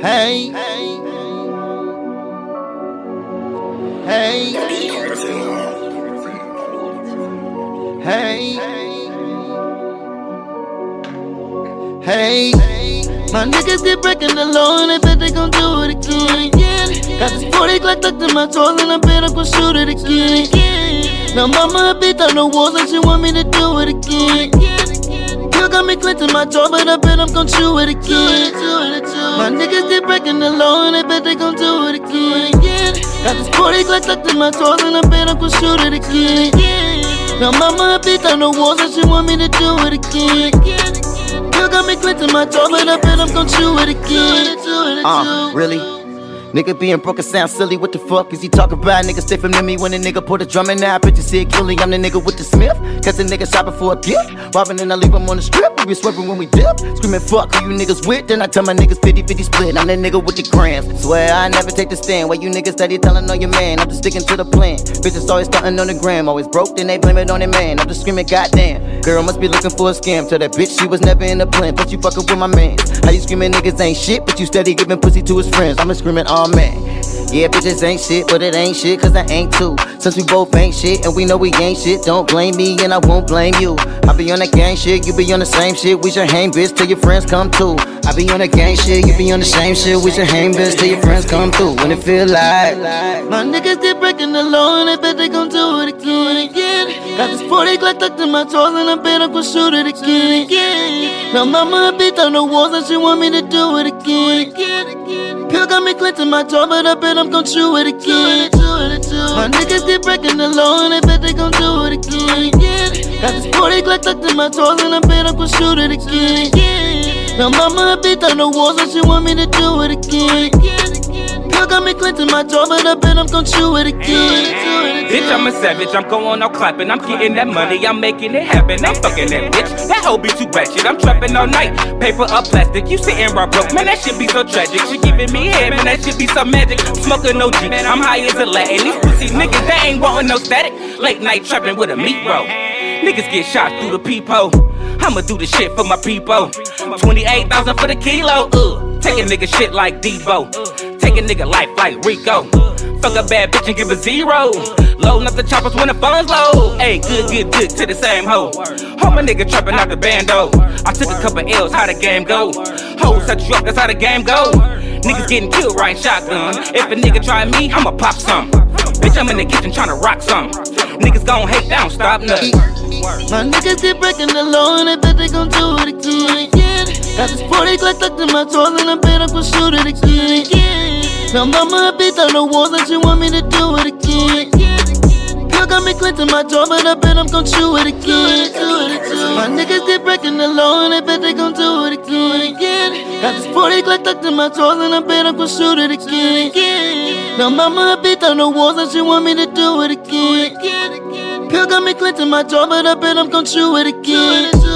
Hey. Hey. Hey. Hey. Hey. My niggas did breaking the law and I bet they gon' do it again. Got this 40 Glock tucked in my toilet and I bet I'm gon' shoot it again. Now mama bitch on the walls and she want me to do it again. Me clenching my jaw, but I bet I'm gon' chew it again. My niggas did breaking the law and I bet they gon' do it again. Got this 40 Glock tucked in my toilet and I bet I'm gon' shoot it again. Now mama bitch on the walls and she want me to do it again. You got me clenching my jaw, but I bet I'm gon' chew it again. Uh, really? Nigga being broke sound silly, what the fuck is he talking about? Nigga stay from me when a nigga put a drum in there. Bitch, you see it killing, I'm the nigga with the smith. Catch the nigga shopping for a gift. Robbing and I leave him on the strip. We be swerving when we dip. Screaming fuck who you niggas with. Then I tell my niggas 50 50 split. I'm the nigga with the grams. Swear I never take the stand. Why you niggas steady telling on your man? I'm just sticking to the plan. Bitches always starting on the gram. Always broke, then they blame it on their man. I'm just screaming, goddamn. Girl must be looking for a scam. Tell that bitch she was never in the plan. But you fucking with my man. How you screaming niggas ain't shit, but you steady giving pussy to his friends. I'ma screaming, oh man. Yeah, bitches ain't shit, but it ain't shit, cause I ain't too. Since we both ain't shit, and we know we ain't shit, don't blame me, and I won't blame you. I be on that gang shit, you be on the same shit, we should hang bitch till your friends come too. I be on that gang shit, you be on the same shit, we should hang bitch till your friends come through. When it feel like my niggas did breaking the law, and I bet they gon' do it again. 40 Glock tucked in my toes, and I bet I'm gon' shoot it again. Now mama bitch on the walls, and she want me to do it again. Pill got me clenching my jaw, but I bet I'm gon' chew it again. My niggas did breaking the law, and I bet they gon' do it again. Got this 40 Glock tucked in my toes, and I bet I'm gon' shoot it again. Now mama bitch on the walls, and she want me to do it again. Pill got me clenching my jaw, but I bet I'm gon' chew it again. Bitch, I'm a savage, I'm going out clapping. I'm getting that money, I'm making it happen. I'm fucking that bitch. That hoe be too ratchet. I'm trapping all night. Paper or plastic, you sitting right broke. Man, that shit be so tragic. She giving me head, man, that shit be so magic. Smoking no G, I'm high as a Latin. These pussy niggas, they ain't wanting no static. Late night trapping with a meat roll. Niggas get shot through the peephole. I'ma do the shit for my people. 28,000 for the kilo. Uh, take a nigga shit like Debo. Take a nigga life like Rico. Fuck a bad bitch and give a zero. Loading up the choppers when the funds low. Hey, good, good, good to the same hoe. Hope my nigga trapping out the bando. I took a couple L's, how the game go. Hoes set you up, that's how the game go. Niggas getting killed right shotgun. If a nigga try me, I'ma pop some. Bitch, I'm in the kitchen trying to rock some. Niggas gon' hate, down, stop nothing. My niggas did breaking the law, and I bet they gon'. Got this 40 Glock tucked in my toes, and I bet I'm gon' shoot it again. Now mama a bitch on the walls, and she want me to do it again. You got me clenching my jaw, but I bet I'm gon' chew it again. My niggas did breaking the law, and I bet they gon' do it again. Got this 40 Glock tucked in my toes, and I bet I'm gon' shoot it again. Now mama a bitch on the walls, and she want me to do it again. Pill got me clenching my jaw, but I bet I'm gon' chew it again.